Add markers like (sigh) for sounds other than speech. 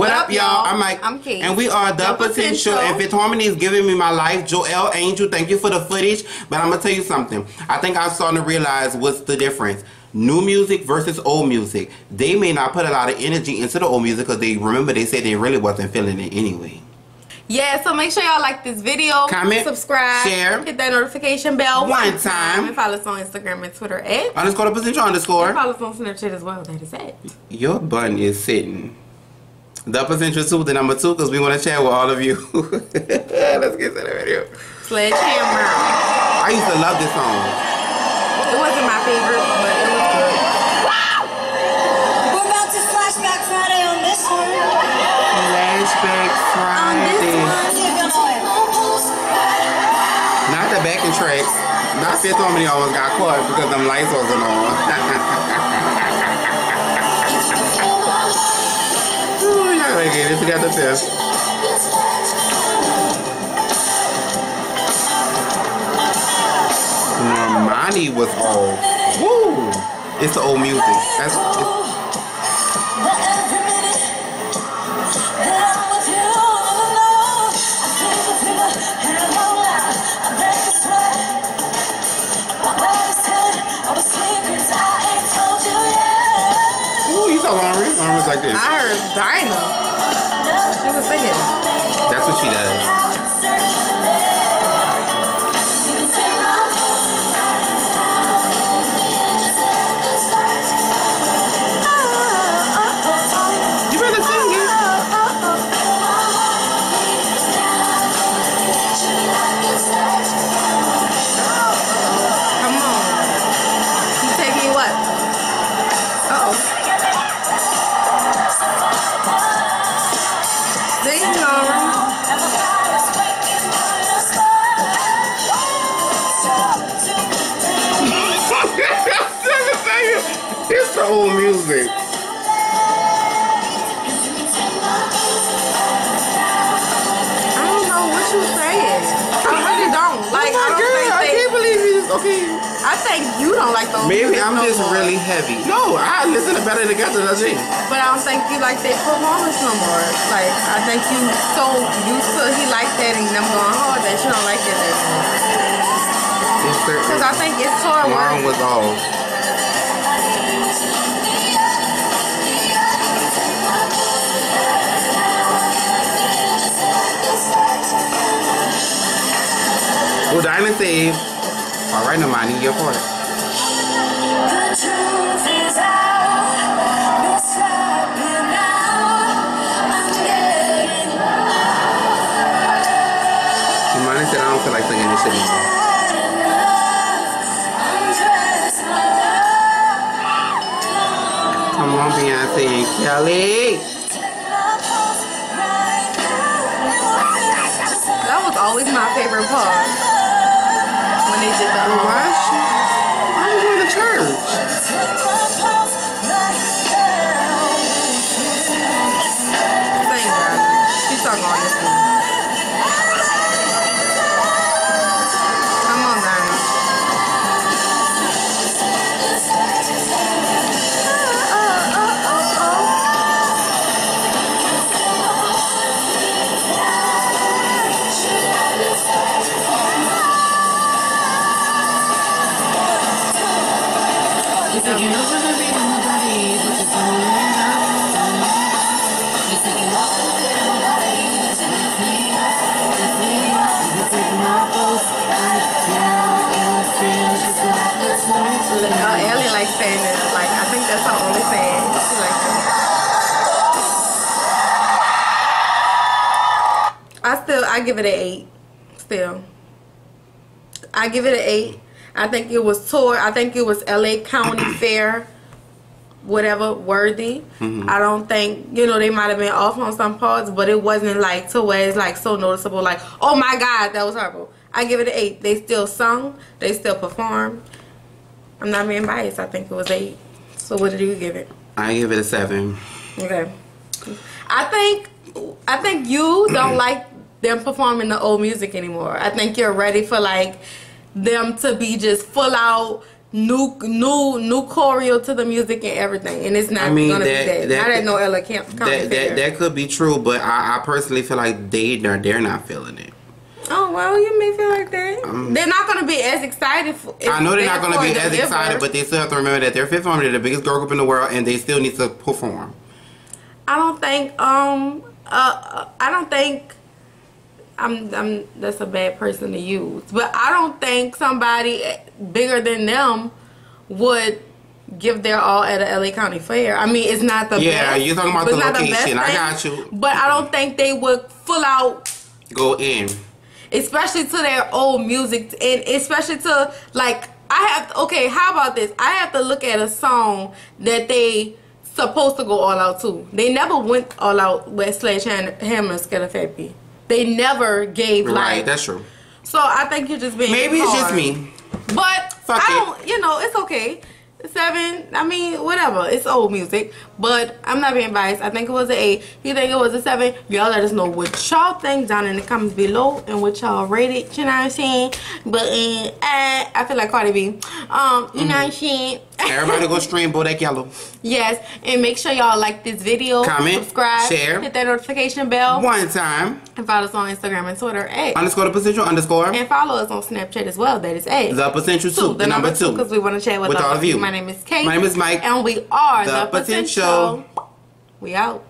What, up, y'all? I'm Mike. I'm Kate. And we are The, The Potential. Potential. And Fifth Harmony is giving me my life. Joel Angel, thank you for the footage. But I'm going to tell you something. I think I'm starting to realize what's the difference. New music versus old music. They may not put a lot of energy into the old music because they remember they said they really wasn't feeling it anyway. Yeah, so make sure y'all like this video, Comment, subscribe, share. hit that notification bell One time. and follow us on Instagram and Twitter at Underscore The Potential and underscore. follow us on Snapchat as well. That is it. Your button is sitting. The Potential 2, the number 2, because we want to chat with all of you. (laughs) Let's get to the video. Sledgehammer. I used to love this song. It wasn't my favorite, but it was good. We're about to flashback Friday on this one. Flashback On this Friday. one. You know it. Not the backing tracks. Not Fifth Harmony almost got caught because them lights wasn't on. (laughs) Ooh, y'all gotta get it together, Fifth. Normani was old. Woo! It's the old music. That's like this. I heard Dinah. She was singing. That's what she does. (laughs) it's the old music. I don't know what you saying. I really don't. Oh like, I oh my don't God, I can't believe you. Okay. I think you don't like those. Maybe I'm no just more. really heavy. No, I listen to better together. That's it. But I don't think you like their performance no more. Like, I think you so used to he like that and them going hard that you don't like it anymore. Because I think it's hard work. was off. Well, Dinah said, all right, Normani, your part. Normani said, I don't. Come on, Beyonce and Kelly. That was always my favorite part. Did the um, Why? I think that's her only saying. I still give it an eight. Still. I give it an eight. I think it was tour. I think it was LA County (clears throat) Fair, whatever, worthy. Mm-hmm. I don't think, you know, they might have been off on some parts, but it wasn't like to where it's like so noticeable, like, oh my God, that was horrible. I give it an eight. They still sung, they still performed. I'm not being biased. I think it was eight. So what did you give it? I give it a seven. Okay. I think I think you don't (clears throat) like them performing the old music anymore. I think you're ready for like them to be just full out new new new choreo to the music and everything, and it's not I mean, gonna that- be that. that- Not at no Ella Camp. That, that that could be true, but I, I personally feel like they they're, they're not feeling it. Oh well, you may feel like that. they're not gonna be as excited. For, Um, I know they're not going to be as excited, Ever. but they still have to remember that they're fifth form, they're the biggest girl group in the world, and they still need to perform. I don't think um uh, uh I don't think I'm I'm that's a bad person to use, but I don't think somebody eh, bigger than them would give their all at a LA County Fair. I mean, it's not the Yeah, best. you're talking about the location. I got you. But I don't think they would full out Go in. especially to their old music and especially to like I have okay how about this I have to look at a song that they supposed to go all out to they never went all out with Sledgehammer and Hammer Skelefappy they never gave Right, like that's true. so I think you're just being Maybe it's just me. but Fuck I it. don't you know it's okay seven I mean whatever it's old music but I'm not being biased I think it was an eight you think it was a seven y'all let us know what y'all think down in the comments below and what y'all rated you know what I'm saying but uh, I feel like Cardi B um you know what I'm saying. Everybody go stream Bodak Yellow. yes and make sure y'all like this video Comment, subscribe share. hit that notification bell One time. and follow us on Instagram and Twitter at Underscore the potential underscore. and follow us on Snapchat as well that is at The potential two. The, number two. because we want to chat with, With all of you. My name is Kate. My name is Mike. And we are The the, Potential. potential. We out.